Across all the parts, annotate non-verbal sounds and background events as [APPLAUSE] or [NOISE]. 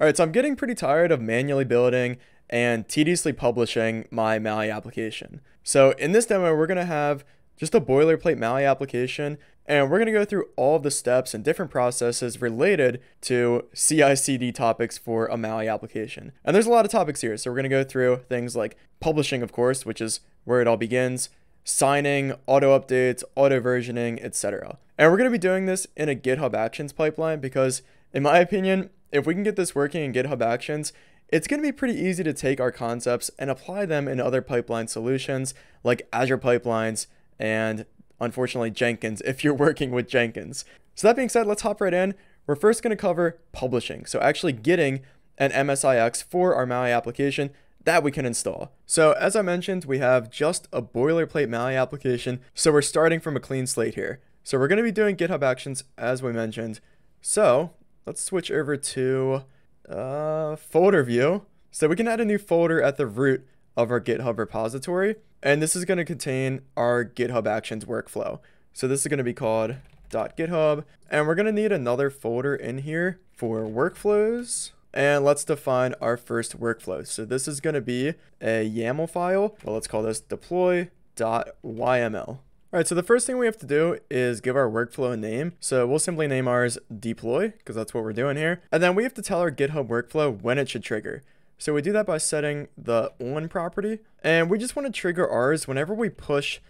All right, so I'm getting pretty tired of manually building and tediously publishing my Maui application. So in this demo, we're gonna have just a boilerplate Maui application, and we're gonna go through all the steps and different processes related to CI/CD topics for a Maui application. And there's a lot of topics here, so we're gonna go through things like publishing, of course, which is where it all begins, signing, auto updates, auto versioning, etc. And we're gonna be doing this in a GitHub Actions pipeline because, in my opinion, if we can get this working in GitHub Actions, it's going to be pretty easy to take our concepts and apply them in other pipeline solutions like Azure Pipelines and unfortunately Jenkins [LAUGHS] if you're working with Jenkins. So that being said, let's hop right in. We're first going to cover publishing. So actually getting an MSIX for our Maui application that we can install. So as I mentioned, we have just a boilerplate Maui application. So we're starting from a clean slate here. So we're going to be doing GitHub Actions as we mentioned. So let's switch over to uh, folder view. So we can add a new folder at the root of our GitHub repository. And this is going to contain our GitHub Actions workflow. So this is going to be called .github. And we're going to need another folder in here for workflows. And let's define our first workflow. So this is going to be a YAML file. Well, let's call this deploy.yml. All right, so the first thing we have to do is give our workflow a name. So we'll simply name ours deploy because that's what we're doing here. And then we have to tell our GitHub workflow when it should trigger. So we do that by setting the on property. And we just want to trigger ours whenever we push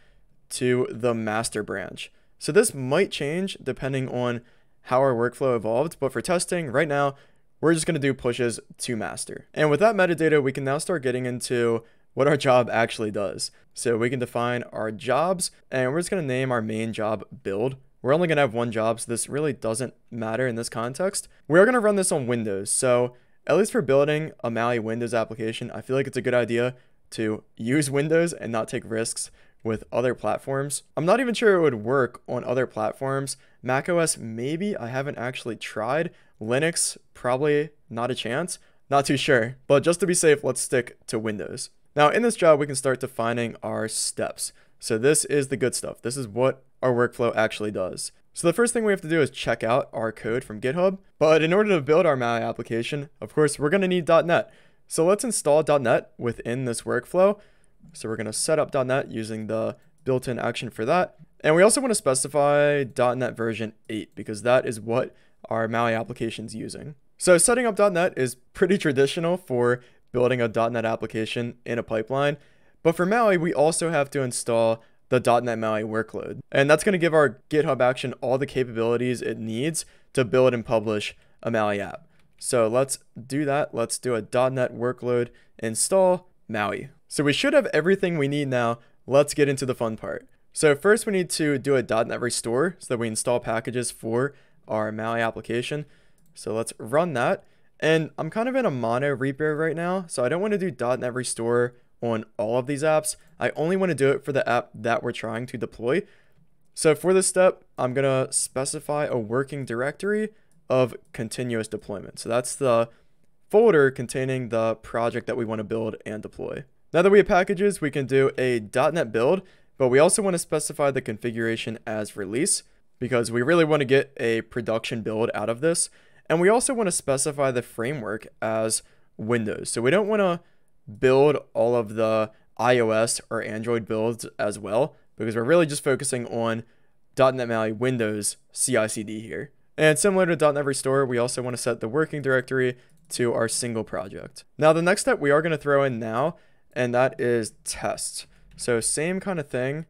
to the master branch. So this might change depending on how our workflow evolved. But for testing right now, we're just going to do pushes to master. And with that metadata, we can now start getting into what our job actually does. So we can define our jobs and we're just going to name our main job build. We're only going to have one job, so this really doesn't matter in this context. We're going to run this on Windows. So at least for building a Maui Windows application, I feel like it's a good idea to use [LAUGHS] Windows and not take risks with other platforms. I'm not even sure it would work on other platforms. Mac OS, maybe. I haven't actually tried. Linux, probably not a chance. Not too sure. But just to be safe, let's stick to Windows. Now in this job, we can start defining our steps. So this is the good stuff. This is what our workflow actually does. So the first thing we have to do is check out our code from GitHub. But in order to build our Maui application, of course, we're going to need .NET. So let's install .NET within this workflow. So we're going to set up .NET using the built-in action for that. And we also want to specify .NET version 8 because that is what our Maui application is using. So setting up .NET is pretty traditional for building a .NET application in a pipeline. But for Maui, we also have to install the .NET Maui workload. And that's going to give our GitHub action all the capabilities it needs to build and publish a Maui app. So let's do that. Let's do a .NET workload install Maui. So we should have everything we need now. Let's get into the fun part. So first we need to do a .NET restore so that we install packages for our Maui application. So let's run that. And I'm kind of in a mono repo right now, so I don't want to do .NET Restore on all of these apps. I only want to do it for the app that we're trying to deploy. So for this step, I'm going to specify a working directory of continuous deployment. So that's the folder containing the project that we want to build and deploy. Now that we have packages, we can do a .NET build, but we also want to specify the configuration as release because we really want to get a production build out of this. And we also want to specify the framework as Windows. So we don't want to build all of the iOS or Android builds as well, because we're really just focusing on .NET MAUI Windows CI/CD here. And similar to .NET Restore, we also want to set the working directory to our single project. Now the next step we are going to throw in now, and that is test. So same kind of thing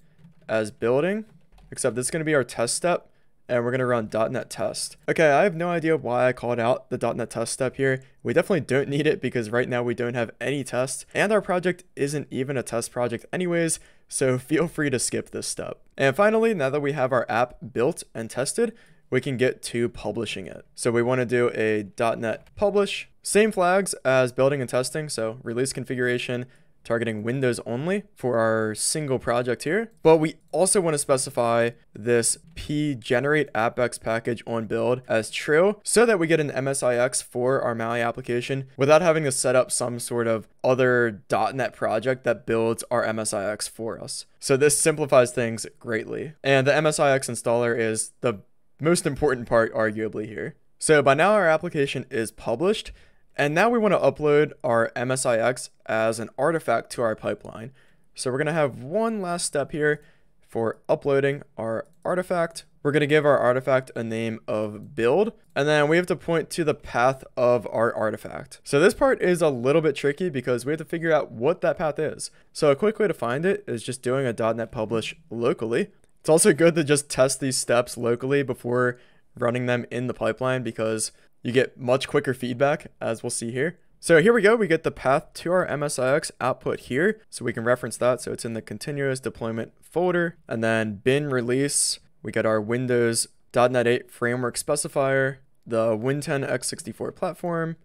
as building, except this is going to be our test step and we're going to run .NET test. Okay, I have no idea why I called out the .NET test step here. We definitely don't need it because right now we don't have any tests and our project isn't even a test project anyways, so [LAUGHS] feel free to skip this step. And finally, now that we have our app built and tested, we can get to publishing it. So we want to do a .NET publish, same flags as building and testing, so release configuration, targeting Windows only for our single project here. But we also want to specify this p generate appx package on build as true so that we get an MSIX for our Maui application without having to set up some sort of other .NET project that builds our MSIX for us. So this simplifies things greatly. And the MSIX installer is the most important part arguably here. So by now our application is published And now we want to upload our MSIX as an artifact to our pipeline. So we're going to have one last step here for uploading our artifact. We're going to give our artifact a name of build, and then we have to point to the path of our artifact. So this part is a little bit tricky because we have to figure out what that path is. So a quick way to find it is just doing a .NET publish locally. It's also good to just test these steps locally before running them in the pipeline because you get much quicker feedback as we'll see here. So here we go, we get the path to our MSIX output here. So we can reference that. So it's in the continuous deployment folder and then bin release. We get our Windows .NET 8 framework specifier, the Win10 x64 platform,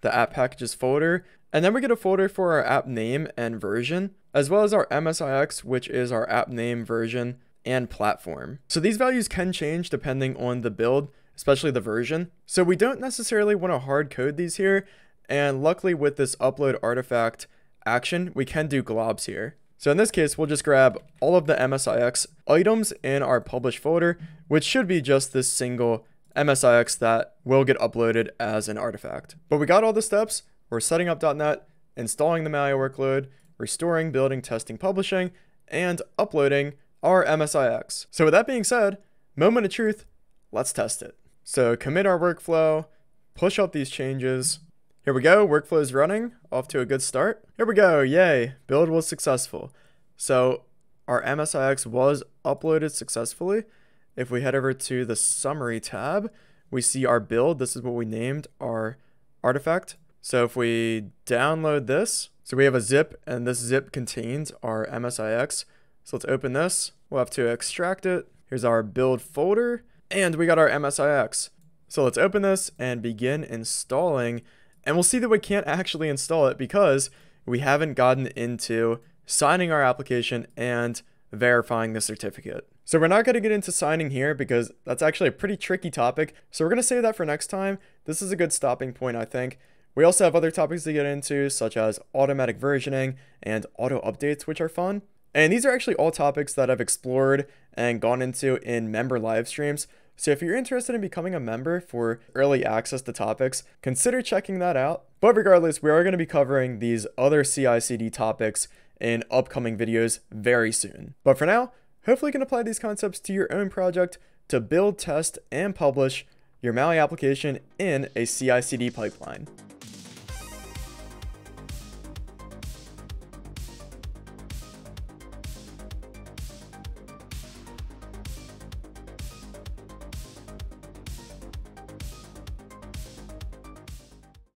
the app packages folder, and then we get a folder for our app name and version, as well as our MSIX, which is our app name, version, and platform. So these values can change depending on the build, especially the version. So we don't necessarily want to hard code these here, and luckily with this upload artifact action, we can do globs here. So in this case, we'll just grab all of the MSIX items in our publish folder, which should be just this single MSIX that will get uploaded as an artifact. But we got all the steps. We're setting up .NET, installing the Maui workload, restoring, building, testing, publishing, and uploading our MSIX. So with that being said, moment of truth, let's test it. So commit our workflow, push up these changes, here we go, workflow is running, off to a good start. Here we go, yay, build was successful. So our MSIX was uploaded successfully. If we head over to the summary tab, we see our build. This is what we named our artifact. So if we download this, so we have a zip and this zip contains our MSIX. So let's open this. We'll have to extract it. Here's our build folder and we got our MSIX. So let's open this and begin installing and we'll see that we can't actually install it because we haven't gotten into signing our application and verifying the certificate. So we're not going to get into signing here because that's actually a pretty tricky topic. So we're going to save that for next time. This is a good stopping point, I think. We also have other topics to get into, such as automatic versioning and auto updates, which are fun. And these are actually all topics that I've explored and gone into in member live streams. So if you're interested in becoming a member for early access to topics, consider checking that out. But regardless, we are going to be covering these other CI/CD topics in upcoming videos very soon. But for now, hopefully you can apply these concepts to your own project to build, test, and publish your Maui application in a CI/CD pipeline.